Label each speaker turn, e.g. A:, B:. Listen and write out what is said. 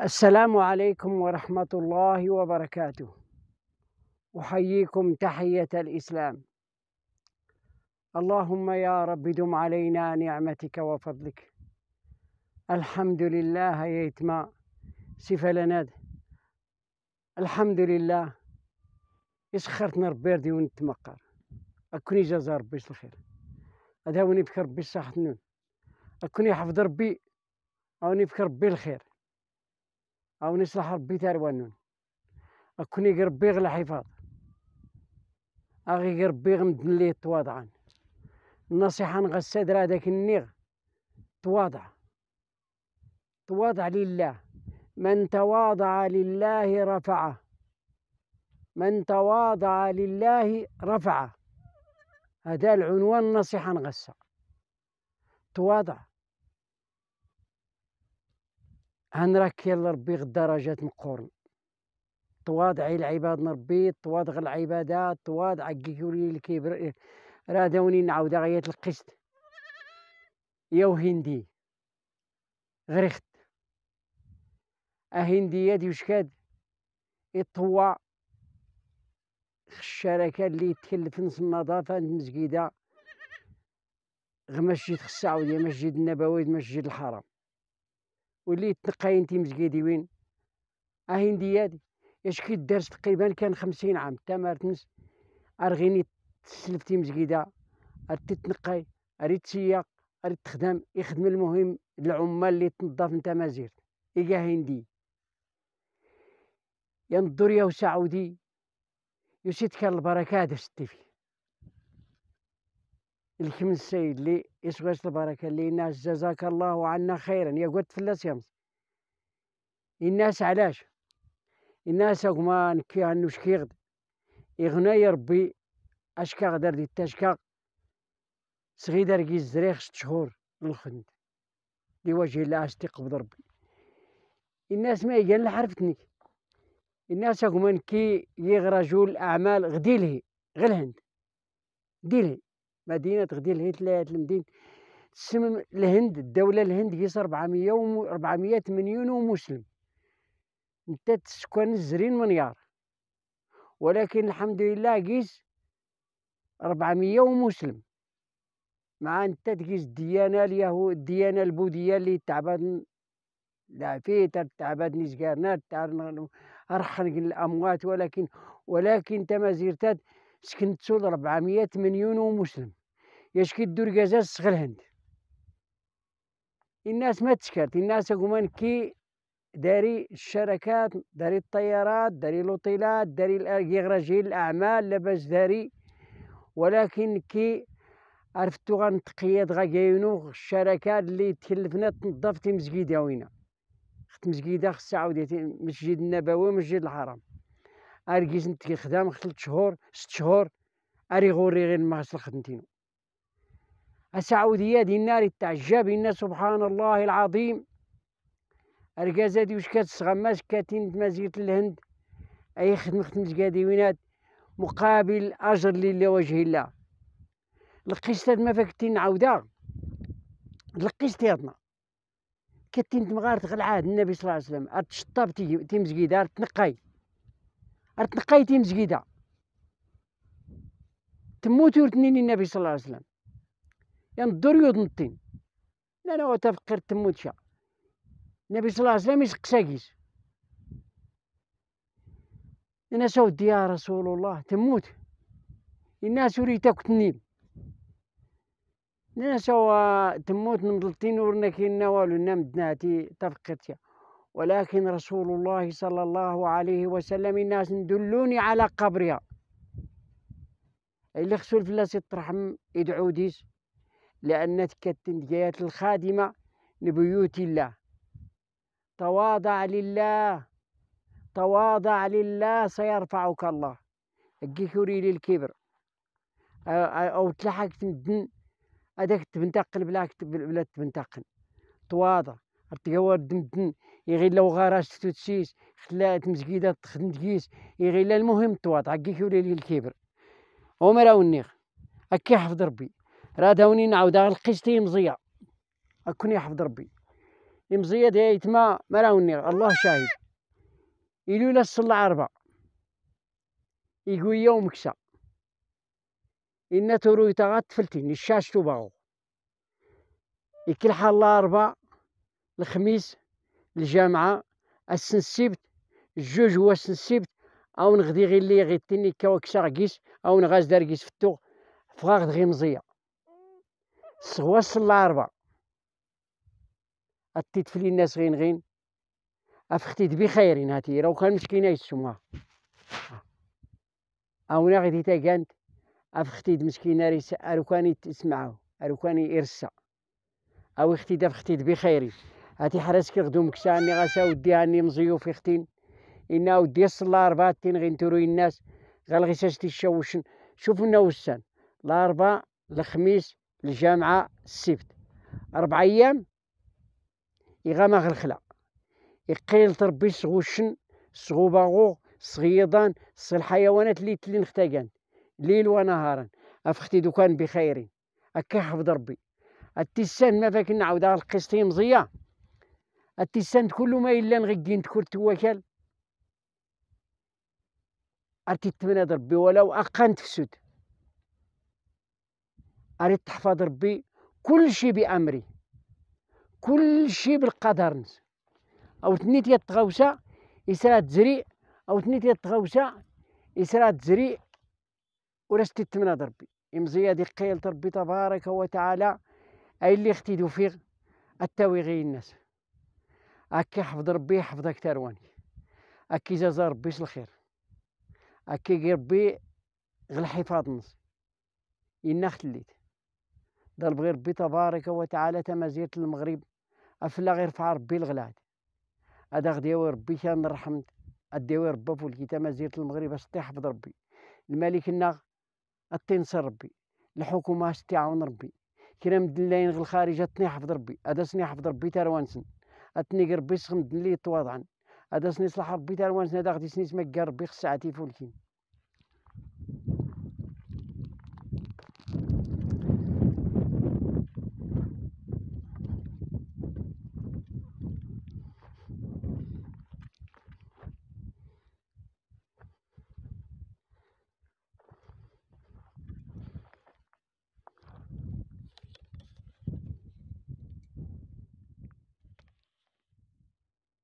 A: السلام عليكم ورحمة الله وبركاته. أحييكم تحية الإسلام. اللهم يا رب دم علينا نعمتك وفضلك. الحمد لله يتما سفلناد الحمد لله. يسخرتنا ربي ردي ونتمقر أكوني جزا ربي الخير؟ هذا بك ربي الصحة النون أكوني يحفظ ربي أو نفكر ربي الخير. أو نصلح ربي تاروانون أكوني ربي غلا حفاظ أغي ربي غمدن ليه تواضعا النصيحة نغسد هذاك النيغ. تواضع. تواضع لله. من تواضع لله رفعه. من تواضع لله رفعه. هذا العنوان النصيحة نغسى تواضع. هنراك يلا ربي الدرجات مقورن تواضعي العباد نربي تواضع العبادات تواضع كيولي الكبر راه داوني نعاود غاية القسط يا هندي غريخت أهندية دي وشكاد. يطوى. الشركة اللي تكلف نص النظافة المسجدة غير مسجد السعودية مسجد النبوي مسجد الحرام. واللي تنقى انتي مسجدي وين أهندية دي اش كي دارت تقريبا كان خمسين عام تمارتنس أرغيني تسلفتي مسجدة أريد تنقي أريد تسيق أريد تخدم. يخدم المهم العمال اللي تنظف نتا مازيرت إيكا هندي ينظر يا سعودي يسيتك البركة هذا ستيفي الكم السيد اللي يسوس البركة اللي الناس جزاك الله عنا خيرا. يا قلت فلاس يمس الناس علاش؟ الناس ما نكي عنو شكيغد يغنى يا ربي أشكا غدر دي تاشكا صغيدر كي الزريخ ست شهور للخند لوجه الله استقبض ربي. الناس ما يقال عرفتني الناس هكما كي يغرجوا الأعمال غديلهي غير الهند. ديلهي مدينة غديلهي ثلاثة المدينة. تسمم الهند الدولة الهند قيس 400 و 400 مليون ومسلم. انت تسكن الزرين مليار ولكن الحمد لله قيس 400 ومسلم. مع انت تقيس الديانة اليهود الديانة البوذية اللي تعبد لعفيت تعبد نيزكارنات أرحل الأموات ولكن ولكن تمازيرتات سكنت تسول 400 مليون ومسلم. يشكي الدور جازاز الهند الناس ما تشكرت الناس هما كي داري الشركات داري الطيارات داري الأوتيلات داري رجال الاعمال لاباس داري. ولكن كي عرفتو غنتقياد غاكاينو الشركات اللي تكلفنا تنظف تمزكيدة وينا. مسجدة خصها عاودي المسجد النبوي ومسجد الحرام. أركيز نت خدام ثلاث شهور ست شهور أري غوري غير خصل خدمتينو السعودية دي النار تعجب إن سبحان الله العظيم أركازاتي وش كات صغماس كاتين مزيرة الهند أي خدمة خدمة وينات مقابل أجر لله وجه الله القسط ما فكتين عودا القسط يضنا كتين تمغارت غير العهد النبي صلى الله عليه وسلم ارتشطب تي مزقيدة ارتنقاي ارتنقاي تي مزقيدة تموت ورتنين النبي صلى الله عليه وسلم. يعني الدور يوضنطين لا لا تفقر تموت شا. النبي صلى الله عليه وسلم يسقساكيس أنا سودي يا رسول الله تموت. الناس وريتك تنيب سوا تموت نمضلتين ورنا كينا والو نمدناتي تفقتيا ولكن رسول الله صلى الله عليه وسلم الناس ندلوني على قبرها اللي خسول فلاس يطرحم يدعو ديس لأن تكتن الخادمة لبيوت الله. تواضع لله تواضع لله سيرفعك الله. الجيكوري للكبر أو تلحقت الدن هذاك تبنتقن بلا بلا تبنتقن تواضع. تقوى دمدن يغير لو غراش تتسيس خلات مسكيدة تخدم تقيس يغير المهم تواضع كيك يولي لي الكبر. هما راهو النيغ هكا يحفظ ربي. راه داوني نعاود القسطي مزيا هكوني يحفظ ربي. يمزية دايتما ما راوني الله شاهد. إلو لا الصلاة يقول يوم كسا. إن تورو يتغات فلتين الشاش تباغو يكل حال الأربع الخميس الجامعة السن السبت الجوج هو السن السبت أو نغدي غير اللي غيتني كوا كسا قيس أو نغاز دار قيس في التوغ فغاغ غي مزية. سغوا الصلاة عربة أتيت في الناس غين غين. أفختيت بخير هاتي راهو كان مسكينة يسموها. أو غادي تاقانت أفختيت مسكينة ريس أروكاني تسمعو أروكاني إرسا أو أختي داف اختيت بخير هاتي حراسك غدو مكساني غاسا ودي هاني مزيو في اختين إنا ودي الصلاة أربعتين غين تروي الناس. غال غيساستي الشوشن شوفوا نوسان الأربع الخميس الجامعة السبت. أربع أيام يغامى غلخلا يقيل تربي صغوشن صغوباغو صغيضان ص الحيوانات اللي تلي نختاقان. ليل ونهارا أفختي دوكان بخير أكا حفظ ربي. التسان ما فاك نعاود القسطي مزيا التسان كل ما إلا نغيين تكور توكل. أرتي تمنى ربي ولو أقان تفسد أريد تحفظ ربي كل شيء بأمري. كل شيء بالقدر أو تنيت يتغوسا يسرا تزري. أو تنيت يتغوسا يسرا تزري. ورستي تمنى ربي إمزيا دي قيل ربي تبارك وتعالى. أي اللي اختيدو فيه التاوي غي الناس. أكي حفظ ربي يحفظك ترواني أكي جزا ربي الخير أكي ربي غير الحفاظ نص ينخت الليت. ضرب غير ربي تبارك وتعالى تمازيرة المغرب أفلا غير فع ربي الغلاد. هذا غديوي ربي كان رحمت. أديوي ربي فولكي تمازيرة المغرب أستي حفظ ربي. الملك الناغ التنصر ربي. الحكومة استعاون ربي. كرا مدلاين غير الخارج أتني حفظ ربي. هذا سني حفظ ربي تروانسن أتني ربي سخم دلي تواضعا هذا سني ربي تروانسن هذا غدي سني سمك ربي خسعتي فولكين